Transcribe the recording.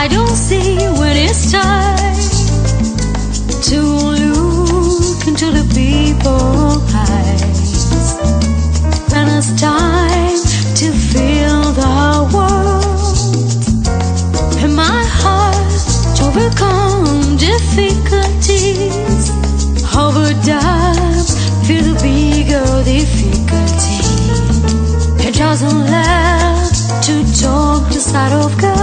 I don't see no difficulty. It doesn't love to talk the side of girl.